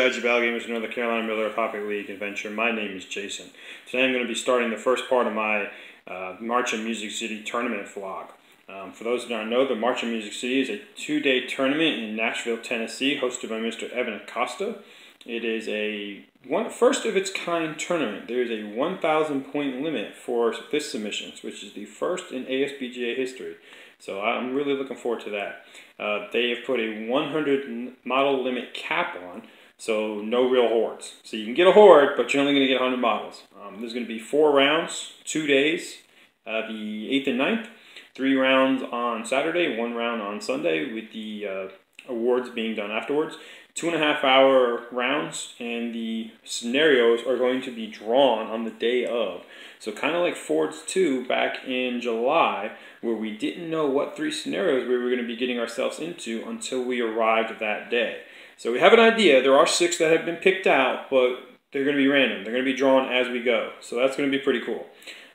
Strategy Battle Gamers, to another Carolina Middle Earth Pocket League adventure. My name is Jason. Today I'm going to be starting the first part of my uh, March in Music City tournament vlog. Um, for those who don't know, the March in Music City is a two-day tournament in Nashville, Tennessee, hosted by Mr. Evan Acosta. It is a one first of its kind tournament. There is a 1,000 point limit for fist submissions, which is the first in ASBGA history. So I'm really looking forward to that. Uh, they have put a 100 model limit cap on, so no real hordes. So you can get a horde, but you're only going to get 100 models. Um, there's going to be four rounds, two days, uh, the 8th and 9th, three rounds on Saturday, one round on Sunday, with the uh, awards being done afterwards. Two and a half hour rounds, and the scenarios are going to be drawn on the day of. So kind of like Fords 2 back in July, where we didn't know what three scenarios we were going to be getting ourselves into until we arrived that day. So we have an idea. There are six that have been picked out, but they're going to be random. They're going to be drawn as we go. So that's going to be pretty cool.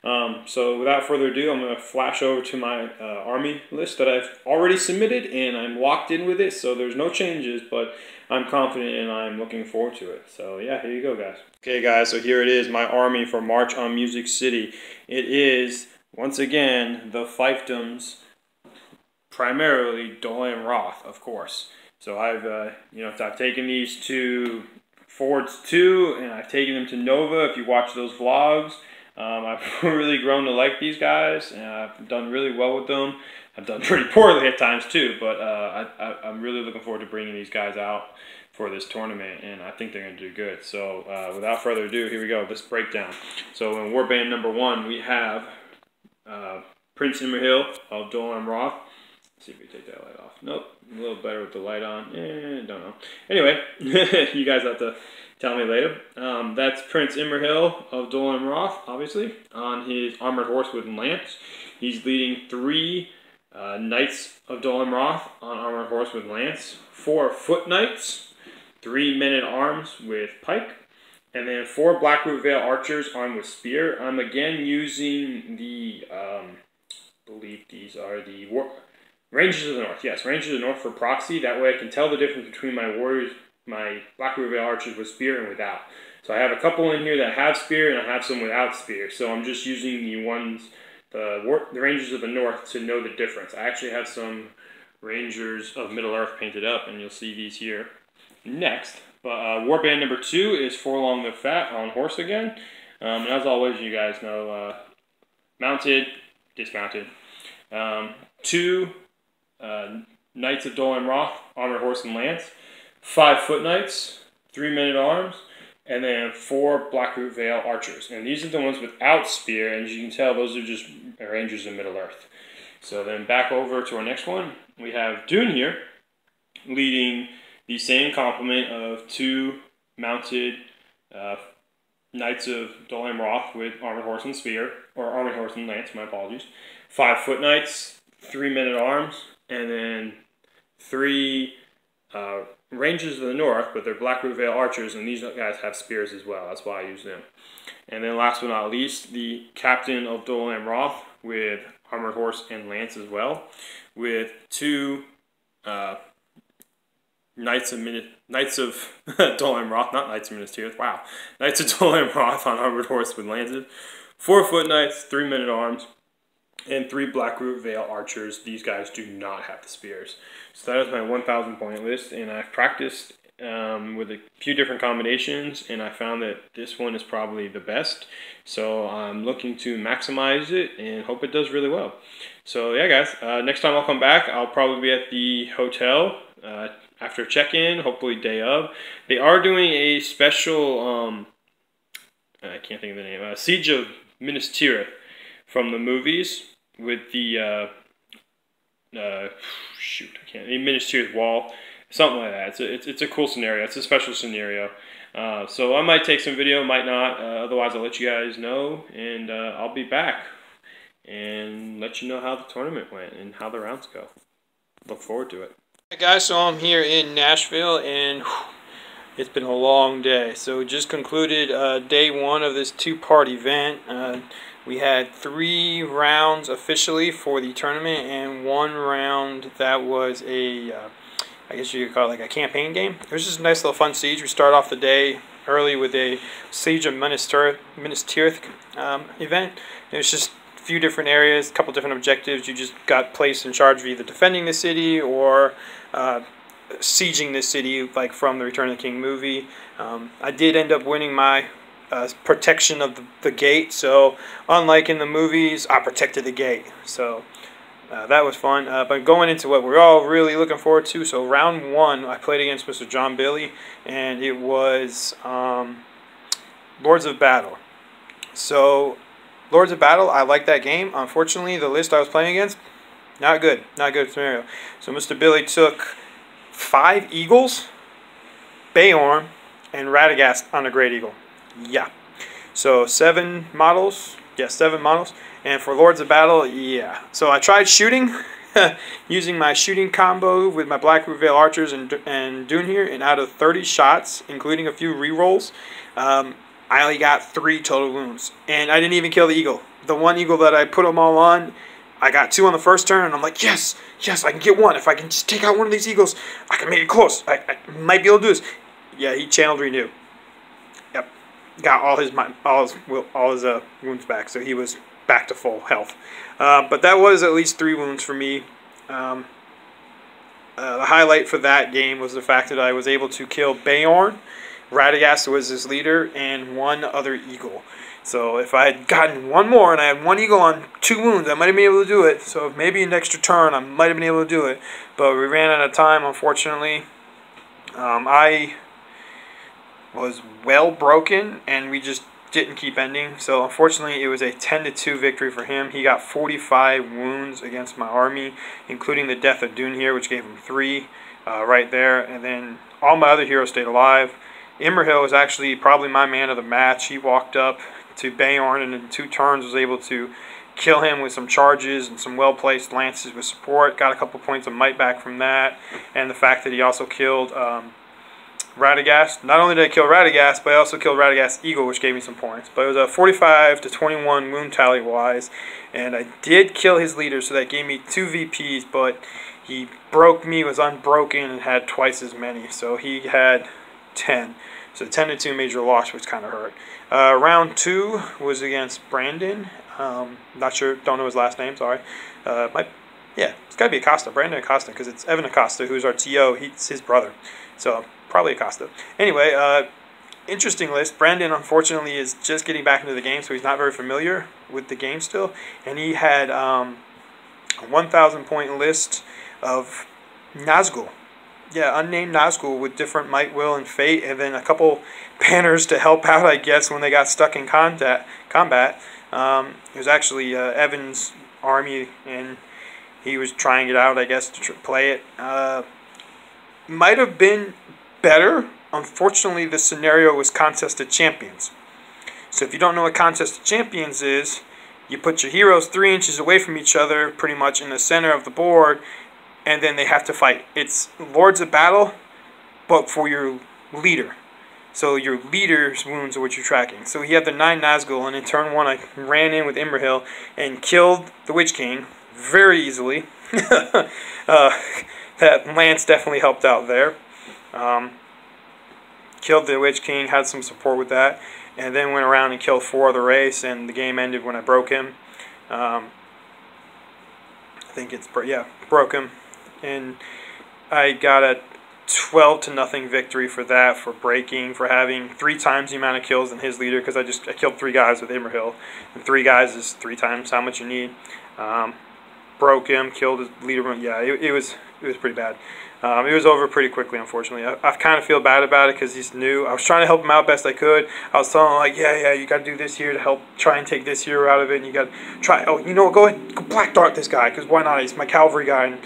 Um, so without further ado, I'm going to flash over to my uh, Army list that I've already submitted, and I'm locked in with it, so there's no changes, but I'm confident and I'm looking forward to it. So yeah, here you go, guys. Okay, guys, so here it is, my Army for March on Music City. It is, once again, the fiefdoms, primarily Dol Amroth, of course. So I've, uh, you know, I've taken these to Fords too, and I've taken them to Nova, if you watch those vlogs. Um, I've really grown to like these guys, and I've done really well with them. I've done pretty poorly at times too, but uh, I, am really looking forward to bringing these guys out for this tournament, and I think they're going to do good. So uh, without further ado, here we go, this breakdown. So in Warband number one, we have uh, Prince Imrahil of Dol Amroth. See if we take that light off. Nope, a little better with the light on. Eh, don't know. Anyway, you guys have to tell me later. Um, that's Prince Imrahil of Dol Amroth, obviously, on his armored horse with lance. He's leading three uh, Knights of Dol Amroth on armored horse with lance, four foot knights, three men at arms with pike, and then four Blackroot Vale archers armed with spear. I'm again using the, um, I believe these are the war Rangers of the North. Yes, Rangers of the North for proxy. That way I can tell the difference between my warriors my Black River archers with spear and without. So I have a couple in here that have spear and I have some without spear. So I'm just using the ones, the, war, the Rangers of the North to know the difference. I actually have some Rangers of Middle Earth painted up and you'll see these here next. But uh, Warband number two is Forlong the Fat on horse again. Um, and as always, you guys know, uh, mounted, dismounted. Um, two uh, Knights of Dol Amroth, armored horse and lance five foot knights, three men at arms, and then four Blackroot Vale archers. And these are the ones without spear, and as you can tell, those are just rangers in Middle Earth. So then back over to our next one, we have Duinhir, leading the same complement of two mounted uh, Knights of Dol Amroth with armored horse and spear, or armored horse and lance, my apologies. Five foot knights, three men at arms, and then three uh, Rangers of the North, but they're Blackroot Vale archers, and these guys have spears as well. That's why I use them. And then last but not least, the Captain of Dol Amroth with armored horse and lance as well, with two uh, Knights of Knights of Dol Amroth, not Knights of Minas Tirith. Wow, Knights of Dol Amroth on armored horse with lances, four foot knights, three men at arms, and three Blackroot Vale archers. These guys do not have the spears. So that is my 1,000 point list, and I've practiced um, with a few different combinations, and I found that this one is probably the best. So I'm looking to maximize it and hope it does really well. So yeah, guys, uh, next time I'll come back, I'll probably be at the hotel uh, after check-in, hopefully day of. They are doing a special, um, I can't think of the name, uh, Siege of Minas Tirith from the movies with the uh, uh, shoot, I can't. Minas Tirith wall, something like that. It's a, it's, it's a cool scenario. It's a special scenario. Uh, so I might take some video, might not. Uh, otherwise, I'll let you guys know, and uh, I'll be back and let you know how the tournament went and how the rounds go. Look forward to it. Hey guys, so I'm here in Nashville, and whew, it's been a long day. So just concluded uh, day one of this two-part event. We had three rounds officially for the tournament and one round that was a uh, I guess you could call it like a campaign game. It was just a nice little fun siege. We start off the day early with a siege of Minas Tirith um, event. It was just a few different areas, a couple different objectives. You just got placed in charge of either defending the city or uh, sieging the city, like from the Return of the King movie. Um, I did end up winning my uh, protection of the, the, gate. So, unlike in the movies, I protected the gate. So, uh, that was fun. Uh, but going into what we're all really looking forward to. So, round one, I played against Mr. John Billy, and it was um, Lords of Battle. So, Lords of Battle, I like that game. Unfortunately, the list I was playing against, not good. Not good scenario. So, Mr. Billy took five Eagles, Beorn, and Radagast on a Great Eagle. Yeah. So seven models. Yeah, seven models. And for Lords of Battle, yeah. So I tried shooting using my shooting combo with my Blackroot Vale Archers and, and Duinhir, And out of 30 shots, including a few rerolls, um, I only got three total wounds. And I didn't even kill the eagle. The one eagle that I put them all on, I got two on the first turn, and I'm like, yes, yes, I can get one. If I can just take out one of these eagles, I can make it close. I, I might be able to do this. Yeah, he channeled renew got all his all his all his uh, wounds back, so he was back to full health. Uh, but that was at least three wounds for me. Um, uh, the highlight for that game was the fact that I was able to kill Beorn. Radagast was his leader, and one other eagle. So if I had gotten one more and I had one eagle on two wounds, I might have been able to do it. So maybe an extra turn, I might have been able to do it. But we ran out of time, unfortunately. Um, I was well broken, and we just didn't keep ending. So unfortunately, it was a 10 to 2 victory for him. He got 45 wounds against my army, including the death of Duinhir, which gave him three uh, right there. And then all my other heroes stayed alive. Imrahil was actually probably my man of the match. He walked up to Beorn and in two turns was able to kill him with some charges and some well placed lances with support. Got a couple points of might back from that, and the fact that he also killed um, Radagast. Not only did I kill Radagast, but I also killed Radagast Eagle, which gave me some points. But it was a 45 to 21 wound tally wise, and I did kill his leader, so that gave me two VPs. But he broke me, was unbroken, and had twice as many. So he had 10. So 10 to 2 major loss, which kind of hurt. Uh, round two was against Brandon. Um, not sure, don't know his last name. Sorry. Uh, my, yeah, it's got to be Acosta, Brandon Acosta, because it's Evan Acosta, who's our TO. He's his brother. So probably Acosta. Anyway, uh, interesting list. Brandon, unfortunately, is just getting back into the game, so he's not very familiar with the game still. And he had um, a 1,000 point list of Nazgul. Yeah, unnamed Nazgul with different might, will, and fate, and then a couple banners to help out, I guess, when they got stuck in contact, combat. Um, it was actually uh, Evan's army, and he was trying it out, I guess, to play it. Uh, might have been better. Unfortunately, the scenario was Contest of Champions. So if you don't know what Contest of Champions is, you put your heroes three inches away from each other, pretty much in the center of the board, and then they have to fight. It's Lords of Battle, but for your leader. So your leader's wounds are what you're tracking. So he had the nine Nazgul, and in turn one, I ran in with Imrahil and killed the Witch King very easily. uh, that Lance definitely helped out there. Um, killed the Witch King, had some support with that, and then went around and killed four of the race, and the game ended when I broke him. Um, I think it's, yeah, broke him. And I got a 12 to nothing victory for that, for breaking, for having three times the amount of kills than his leader, because I just I killed three guys with Imrahil, and three guys is three times how much you need. Um, broke him, killed his leader. Yeah, it, it was it was pretty bad. Um, it was over pretty quickly, unfortunately. I, I kind of feel bad about it because he's new. I was trying to help him out best I could. I was telling him, like, yeah, yeah, you got to do this here to help try and take this hero out of it. And you got to try, oh, you know what, go ahead, go black dart this guy because why not? He's my cavalry guy. And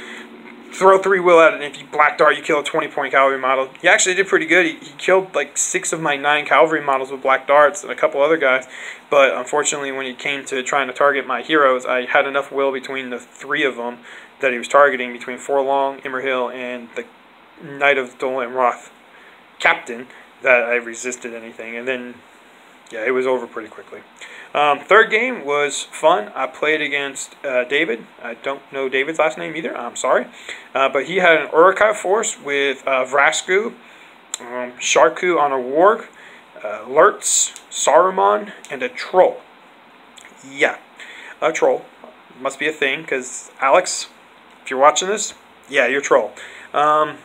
throw three will at it, and if you black dart, you kill a 20 point cavalry model. He actually did pretty good. He, he killed like six of my nine cavalry models with black darts and a couple other guys. But unfortunately, when he came to trying to target my heroes, I had enough will between the three of them that he was targeting between Forlong, Imrahil, and the Knight of Dol Amroth captain that I resisted anything. And then, yeah, it was over pretty quickly. Um, third game was fun. I played against uh, David. I don't know David's last name either. I'm sorry. Uh, but he had an Uruk-hai force with uh, Vrasku, um, Sharku on a warg, uh, Lurtz, Saruman, and a troll. Yeah, a troll. Must be a thing, because Alex, you're watching this, yeah, you're troll. Um,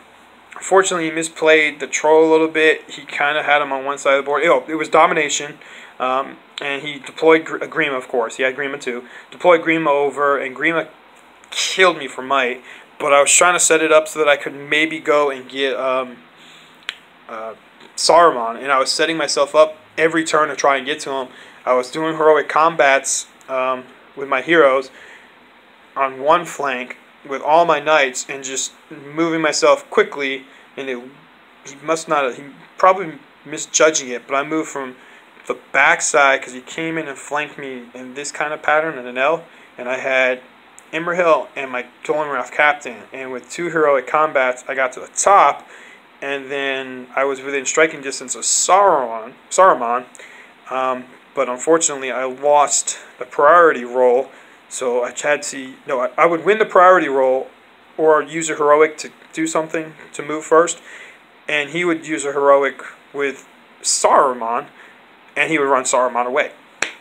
Fortunately, he misplayed the troll a little bit. He kind of had him on one side of the board. Oh, it was domination, um, and he deployed Gr- Grima, of course. He had Grima too. Deployed Grima over, and Grima killed me for might. But I was trying to set it up so that I could maybe go and get um, uh, Saruman, and I was setting myself up every turn to try and get to him. I was doing heroic combats um, with my heroes on one flank with all my knights and just moving myself quickly. And it, he must not, he probably misjudging it, but I moved from the backside because he came in and flanked me in this kind of pattern in an L, and I had Imrahil and my Dol Amroth captain, and with two heroic combats, I got to the top, and then I was within striking distance of Saruman, Saruman um, but unfortunately I lost the priority roll, so I had to, no, I, I would win the priority roll or use a heroic to do something to move first, and he would use a heroic with Saruman, and he would run Saruman away.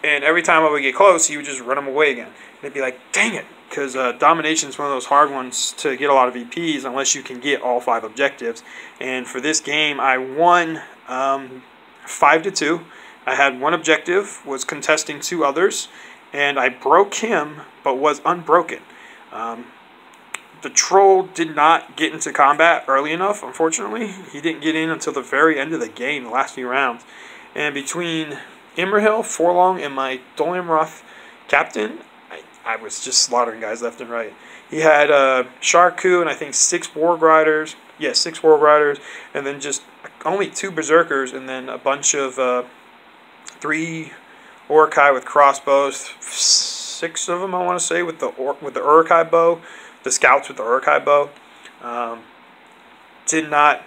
And every time I would get close, he would just run him away again. And it'd be like, dang it, because uh, domination is one of those hard ones to get a lot of VPs unless you can get all five objectives. And for this game, I won um, five to two. I had one objective, was contesting two others, and I broke him, but was unbroken. Um, the troll did not get into combat early enough, unfortunately. He didn't get in until the very end of the game, the last few rounds. And between Imrahil, Forlong, and my Dol Amroth captain, I, I was just slaughtering guys left and right. He had uh, Sharku and I think six Warg Riders. Yeah, six Warg Riders, and then just only two Berserkers, and then a bunch of uh, three Uruk-hai with crossbows. Six of them, I want to say, with the or- with the Uruk-hai bow. The scouts with the Uruk-hai bow. Um, did not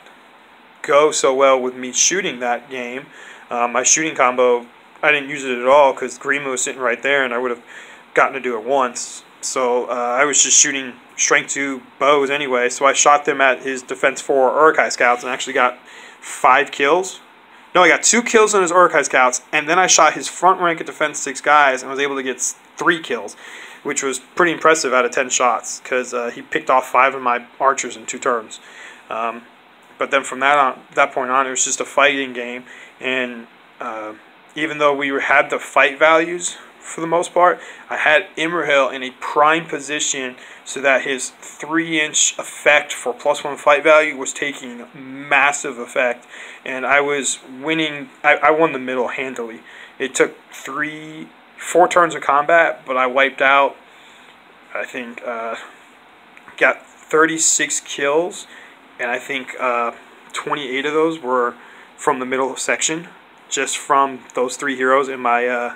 go so well with me shooting that game. Um, my shooting combo, I didn't use it at all because Grima was sitting right there, and I would have gotten to do it once. So uh, I was just shooting strength two bows anyway. So I shot them at his defense four Uruk-hai scouts and actually got five kills. No, I got two kills on his Uruk-hai scouts, and then I shot his front rank of defense six guys and was able to get three kills, which was pretty impressive out of ten shots because uh, he picked off five of my archers in two turns. Um, but then from that on, that point on, it was just a fighting game, and uh, even though we had the fight values for the most part, I had Imrahil in a prime position so that his three inch effect for plus one fight value was taking massive effect, and I was winning. I, I won the middle handily. It took three, four turns of combat, but I wiped out. I think uh, got 36 kills, and I think uh, 28 of those were from the middle section, just from those three heroes in my uh,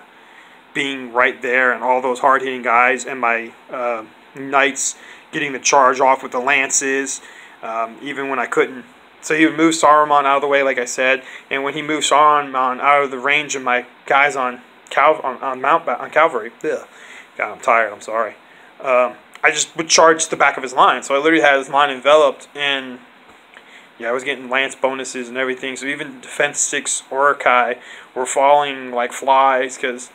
being right there, and all those hard hitting guys, and my uh, knights getting the charge off with the lances, um, even when I couldn't. So he would move Saruman out of the way, like I said, and when he moved Saruman out of the range of my guys on Cal on, on Mount on Cavalry, ugh, God, I'm tired. I'm sorry. Um, I just would charge the back of his line. So I literally had his line enveloped, and yeah, I was getting lance bonuses and everything. So even defense six Uruk-hai were falling like flies because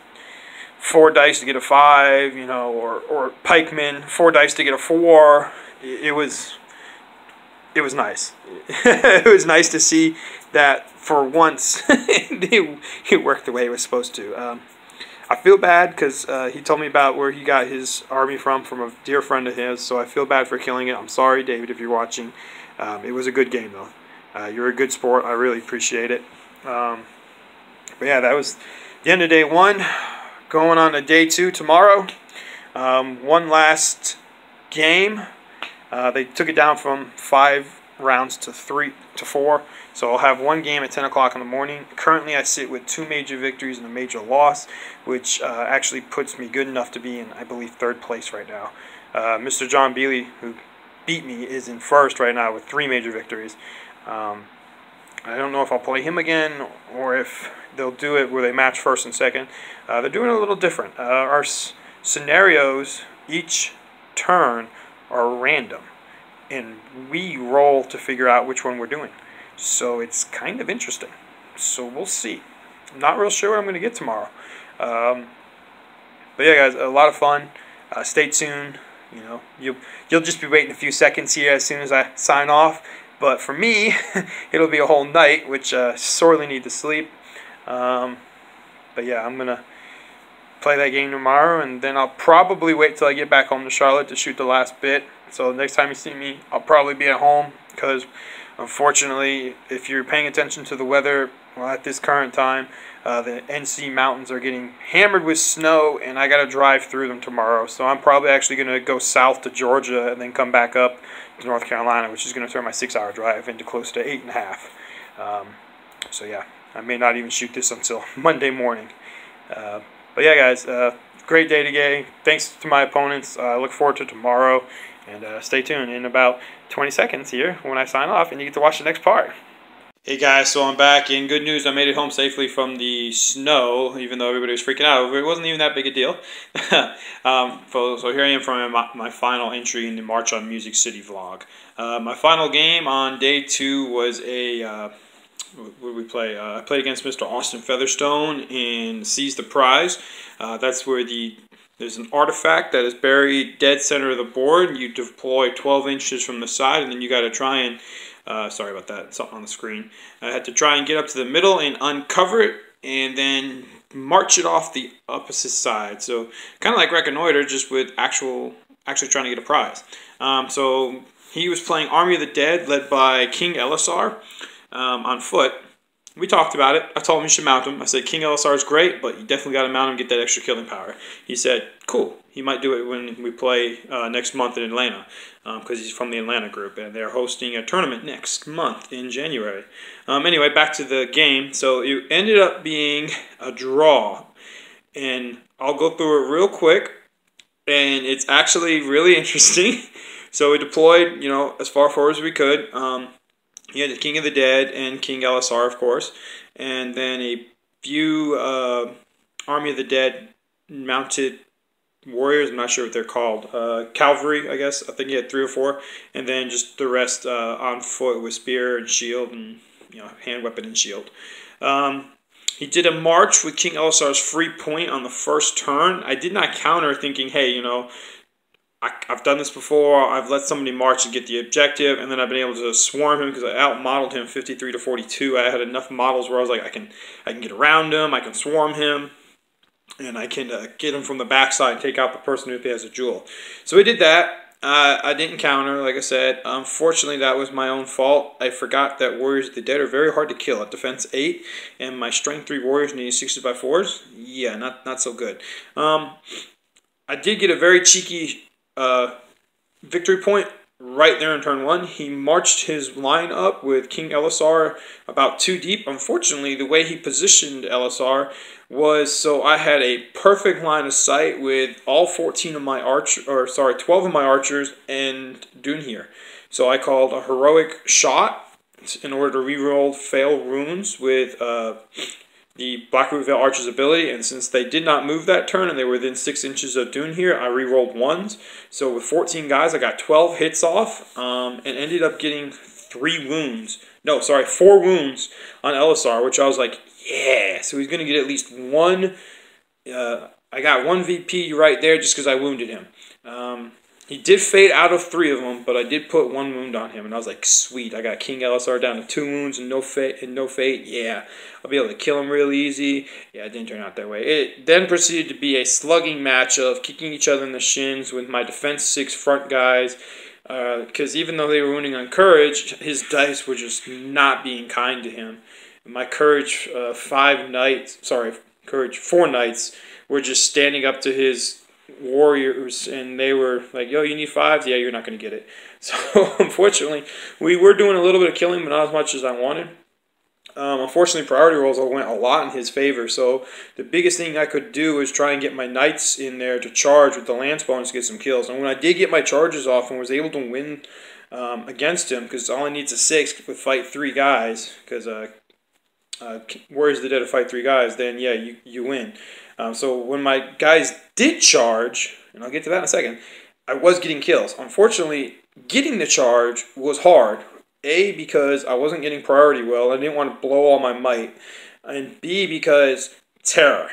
four dice to get a five, you know, or or pikemen four dice to get a four. It, it was it was nice. it was nice to see that for once it, it worked the way it was supposed to. Um, I feel bad because uh, he told me about where he got his army from from a dear friend of his, so I feel bad for killing it. I'm sorry, David, if you're watching. Um, it was a good game though. Uh, you're a good sport. I really appreciate it. Um, but yeah, that was the end of day one. Going on to day two tomorrow. Um, one last game. Uh, they took it down from five rounds to three to four. So I'll have one game at 10 o'clock in the morning. Currently, I sit with two major victories and a major loss, which uh, actually puts me good enough to be in, I believe, third place right now. Uh, Mr. John Beely, who beat me, is in first right now with three major victories. Um, I don't know if I'll play him again or if they'll do it where they match first and second. Uh, they're doing it a little different. Uh, our scenarios each turn are random, and we roll to figure out which one we're doing. So it's kind of interesting. So we'll see. I'm not real sure what I'm going to get tomorrow. Um, but yeah, guys, a lot of fun. Uh, stay tuned. You know, you you'll just be waiting a few seconds here as soon as I sign off. But for me, it'll be a whole night, which uh, sorely need to sleep. Um, but yeah, I'm gonna play that game tomorrow, and then I'll probably wait till I get back home to Charlotte to shoot the last bit. So the next time you see me, I'll probably be at home because, unfortunately, if you're paying attention to the weather, well, at this current time, uh, the NC mountains are getting hammered with snow, and I got to drive through them tomorrow. So I'm probably actually going to go south to Georgia and then come back up to North Carolina, which is going to turn my six-hour drive into close to eight and a half. Um, so yeah, I may not even shoot this until Monday morning. Uh, but yeah, guys, uh, great day today. Thanks to my opponents. I look forward to tomorrow, and uh, stay tuned in about 20 seconds here when I sign off, and you get to watch the next part. Hey guys, so I'm back. In good news, I made it home safely from the snow, even though everybody was freaking out. It wasn't even that big a deal. um, so, so, here I am from my, my, final entry in the March on Music City vlog. Uh, my final game on day two was a. Uh, what we play? Uh, I played against Mr. Austin Featherstone in Seize the Prize. Uh, that's where the there's an artifact that is buried dead center of the board. You deploy 12 inches from the side, and then you got to try and uh, sorry about that. Something on the screen. I had to try and get up to the middle and uncover it, and then march it off the opposite side. So kind of like Reconnoiter, just with actual actually trying to get a prize. Um, so he was playing Army of the Dead, led by King Elessar um, on foot. We talked about it. I told him you should mount him. I said King Elessar is great, but you definitely got to mount him, get that extra killing power. He said, "Cool." He might do it when we play uh, next month in Atlanta, because um, he's from the Atlanta group, and they're hosting a tournament next month in January. Um, anyway, back to the game. So it ended up being a draw, and I'll go through it real quick, and it's actually really interesting. so we deployed, you know, as far forward as we could. Um, you had the King of the Dead and King Elessar, of course, and then a few uh, Army of the Dead mounted warriors. I'm not sure what they're called. Uh, cavalry, I guess. I think he had three or four, and then just the rest uh, on foot with spear and shield and you know hand weapon and shield. Um, he did a march with King Elessar's free point on the first turn. I did not counter, thinking, hey, you know, I, have done this before. I've let somebody march and get the objective, and then I've been able to swarm him because I outmodeled him 53 to 42. I had enough models where I was like, I can, I can get around him, I can swarm him, and I can uh, get him from the backside and take out the person who has a jewel. So we did that. Uh, I didn't counter, like I said. Unfortunately, that was my own fault. I forgot that Warriors the Dead are very hard to kill at defense 8, and my strength 3 Warriors need 6 by 4s. Yeah, not, not so good. Um, I did get a very cheeky uh, victory point right there in turn one. He marched his line up with King Elessar about two deep. Unfortunately, the way he positioned Elessar was so I had a perfect line of sight with all 14 of my archer, or sorry, 12 of my archers and Duinhir. So I called a heroic shot in order to reroll fail runes with uh, the Blackroot Vale Archer's ability, and since they did not move that turn and they were within 6 inches of Duinhir, I re-rolled ones. So with 14 guys, I got 12 hits off um, and ended up getting 3 wounds. No, sorry, 4 wounds on Elessar, which I was like, yeah. So he's going to get at least one. Uh, I got one VP right there just because I wounded him. Um, he did fade out of three of them, but I did put one wound on him, and I was like, sweet, I got King Elessar down to two wounds and no fate and no fate. Yeah, I'll be able to kill him real easy. Yeah, it didn't turn out that way. It then proceeded to be a slugging match of kicking each other in the shins with my defense six front guys. Because uh, even though they were wounding on courage, his dice were just not being kind to him. My courage uh, five knights, sorry, courage four knights were just standing up to his warriors and they were like, yo, you need fives? Yeah, you're not going to get it. So unfortunately, we were doing a little bit of killing, but not as much as I wanted. Um, unfortunately, priority rolls all went a lot in his favor. So the biggest thing I could do was try and get my knights in there to charge with the lance bonus to get some kills. And when I did get my charges off and was able to win um, against him because all he needs is six with fight three guys. Because uh, uh, Warriors the Dead to fight three guys, then yeah, you you win. Um, so when my guys did charge, and I'll get to that in a second, I was getting kills. Unfortunately, getting the charge was hard. A because I wasn't getting priority well. I didn't want to blow all my might, and B because terror.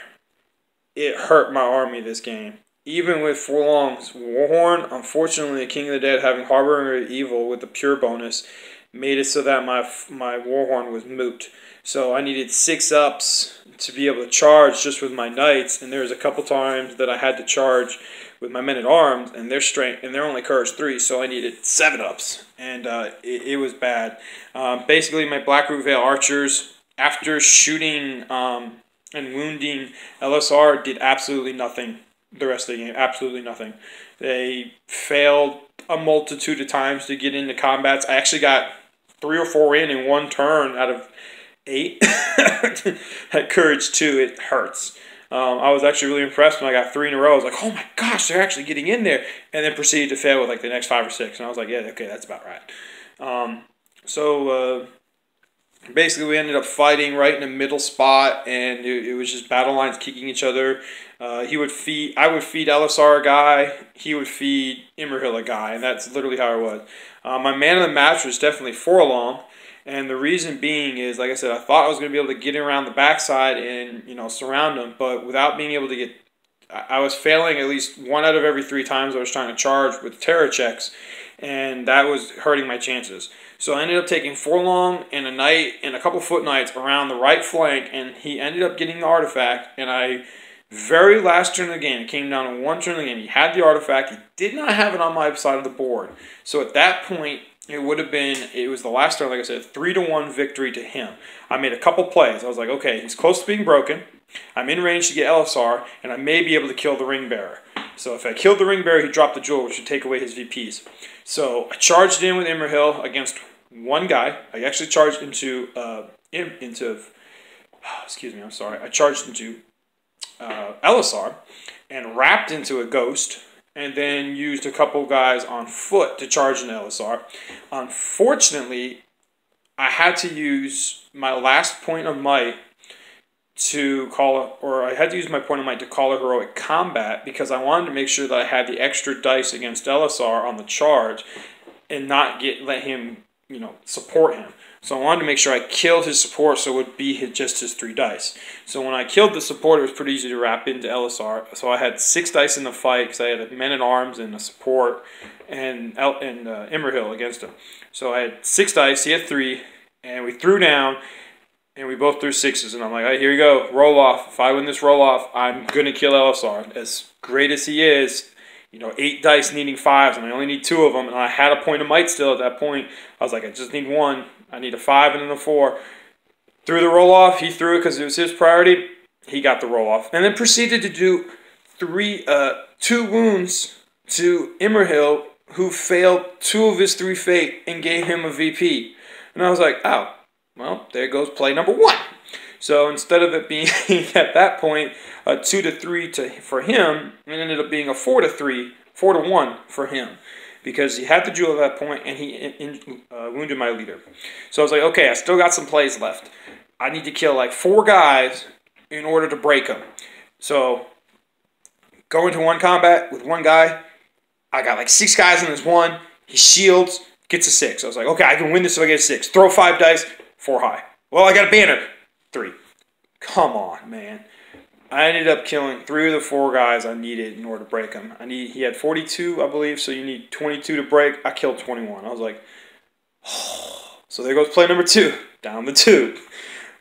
It hurt my army this game even with Forlong's Warhorn, unfortunately, King of the Dead having Harbinger of Evil with the pure bonus made it so that my my Warhorn was moot. So I needed six ups to be able to charge just with my knights, and there was a couple times that I had to charge with my men at arms, and their strength and they're only courage three, so I needed seven ups, and uh, it, it, was bad. Um, basically, my Blackroot Vale archers, after shooting um, and wounding Elessar, did absolutely nothing the rest of the game. Absolutely nothing. They failed a multitude of times to get into combats. I actually got three or four in in one turn out of eight. At Courage 2, it hurts. Um, I was actually really impressed when I got three in a row. I was like, oh my gosh, they're actually getting in there. And then proceeded to fail with like the next five or six. And I was like, yeah, okay, that's about right. Um, so uh, basically, we ended up fighting right in the middle spot, and it, it was just battle lines kicking each other. Uh, he would feed. I would feed Elessar a guy. He would feed Imrahil a guy, and that's literally how it was. Uh, my man of the match was definitely Forlong, and the reason being is, like I said, I thought I was going to be able to get around the backside and you know surround him, but without being able to get, I was failing at least one out of every three times I was trying to charge with terror checks, and that was hurting my chances. So I ended up taking Forlong and a knight and a couple foot knights around the right flank, and he ended up getting the artifact, and I very last turn of the game, it came down to one turn of the game. He had the artifact. He did not have it on my side of the board. So at that point, it would have been, it was the last turn, like I said, 3 to 1 victory to him. I made a couple plays. I was like, okay, he's close to being broken. I'm in range to get Elessar, and I may be able to kill the ring bearer. So if I killed the ring bearer, he dropped the jewel, which would take away his VPs. So I charged in with Imrahil against one guy. I actually charged into, uh, into, excuse me, I'm sorry. I charged into uh, Elessar and wrapped into a ghost and then used a couple guys on foot to charge an Elessar. Unfortunately, I had to use my last point of might to call or I had to use my point of might to call a heroic combat because I wanted to make sure that I had the extra dice against Elessar on the charge and not get let him, you know, support him. So I wanted to make sure I killed his support so it would be his, just his three dice. So when I killed the support, it was pretty easy to wrap into Elessar. So I had six dice in the fight because I had a men at arms and a support and and uh, Imrahil against him. So I had six dice. He had three, and we threw down, and we both threw sixes. And I'm like, all right, here we go, roll off. If I win this roll off, I'm gonna kill Elessar. As great as he is, you know, eight dice needing fives, and I only need two of them. And I had a point of might still at that point. I was like, I just need one. I need a five and then a four. Threw the roll off. He threw it because it was his priority. He got the roll off, and then proceeded to do three, uh, two wounds to Imrahil, who failed two of his three fate and gave him a VP. And I was like, oh, well, there goes play number one. So instead of it being at that point a two to three to for him, it ended up being a four to three, four to one for him because he had the jewel at that point and he in, uh, wounded my leader. So I was like, okay, I still got some plays left. I need to kill like four guys in order to break him. So go into one combat with one guy. I got like six guys in this one. He shields, gets a six. I was like, okay, I can win this if I get a six. Throw five dice, four high. Well, I got a banner, three. Come on, man. I ended up killing three of the four guys I needed in order to break him. I need he had 42, I believe, so you need 22 to break. I killed 21. I was like, oh. so there goes play number two, down the tube.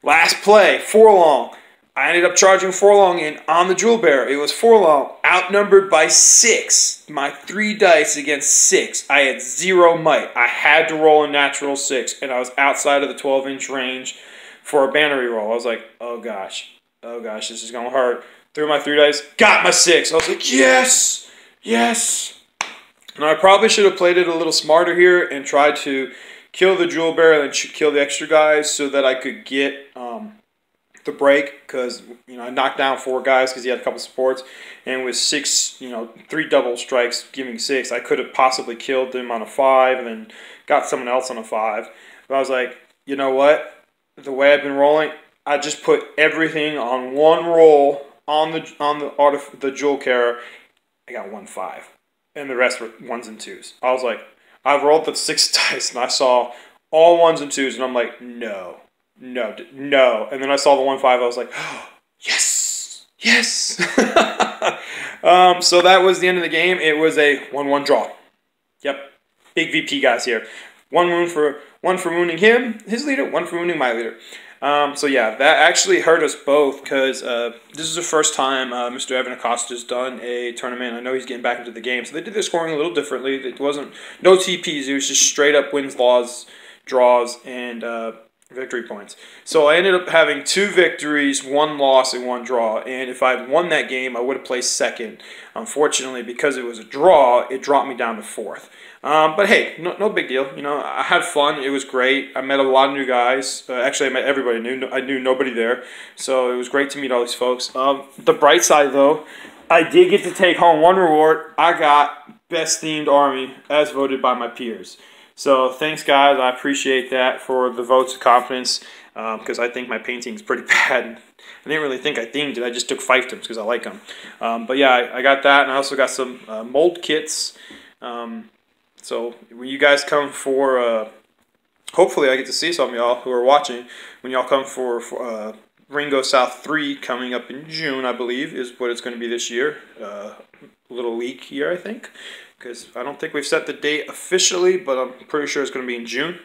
Last play, Forlong. I ended up charging Forlong in on the Jewel Bearer. It was Forlong, outnumbered by six. My three dice against six. I had zero might. I had to roll a natural six, and I was outside of the 12 inch range for a banner roll. I was like, oh gosh oh gosh, this is gonna hurt. Threw my three dice, got my six. I was like, yes, yes. And I probably should have played it a little smarter here and tried to kill the jewel bearer and kill the extra guys so that I could get um, the break because you know I knocked down four guys because he had a couple supports, and with six, you know, three double strikes giving six, I could have possibly killed him on a five and then got someone else on a five. But I was like, you know what? The way I've been rolling, I just put everything on one roll on the on the art of the jewel carrier. I got one five, and the rest were ones and twos. I was like, I rolled the six dice and I saw all ones and twos, and I'm like, no, no, no. And then I saw the one five. I was like, oh, yes, yes. um, so that was the end of the game. It was a one-one draw. Yep, big VP guys here. One wound for one for wounding him, his leader. One for wounding my leader. Um, so yeah, that actually hurt us both because uh, this is the first time uh, Mr. Evan Acosta's done a tournament. I know he's getting back into the game, so they did their scoring a little differently. It wasn't no TPs; it was just straight up wins, laws, draws, and uh, victory points. So I ended up having two victories, one loss, and one draw. And if I had won that game, I would have placed second. Unfortunately, because it was a draw, it dropped me down to fourth. Um, but hey, no, no big deal. You know, I had fun. It was great. I met a lot of new guys. Uh, actually, I met everybody new. I knew nobody there, so it was great to meet all these folks. Um, the bright side, though, I did get to take home one reward. I got best themed army as voted by my peers. So thanks, guys. I appreciate that for the votes of confidence because um, I think my painting is pretty bad. I didn't really think I themed it. I just took fiefdoms because I like them. Um, but yeah, I, I, got that, and I also got some uh, mold kits. Um, so when you guys come for, uh, hopefully I get to see some of y'all who are watching. When y'all come for, for uh, Ringo South 3 coming up in June, I believe, is what it's going to be this year. Uh, little leak here, I think because I don't think we've set the date officially, but I'm pretty sure it's going to be in June.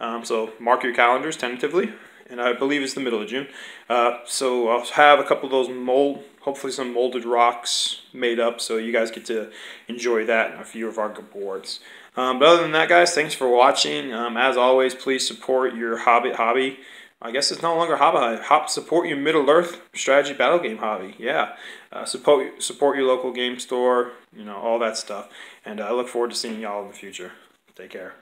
Um, so mark your calendars tentatively, and I believe it's the middle of June. Uh, so I'll have a couple of those mold, hopefully some molded rocks made up, so you guys get to enjoy that and a few of our boards. Um, but other than that, guys, thanks for watching. Um, as always, please support your Hobbit hobby. I guess it's no longer hobby. Hop, support your Middle Earth strategy battle game hobby. Yeah, uh, support support your local game store. You know all that stuff. And uh, I look forward to seeing y'all in the future. Take care.